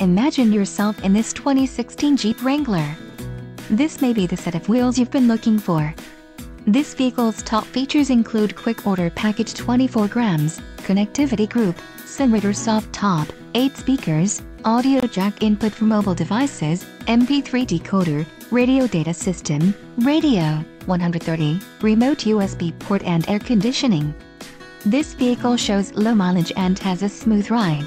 Imagine yourself in this 2016 Jeep Wrangler. This may be the set of wheels you've been looking for. This vehicle's top features include quick order package 24 grams, connectivity group, Sunrider soft top, 8 speakers, audio jack input for mobile devices, MP3 decoder, radio data system, radio, 130, remote USB port and air conditioning. This vehicle shows low mileage and has a smooth ride.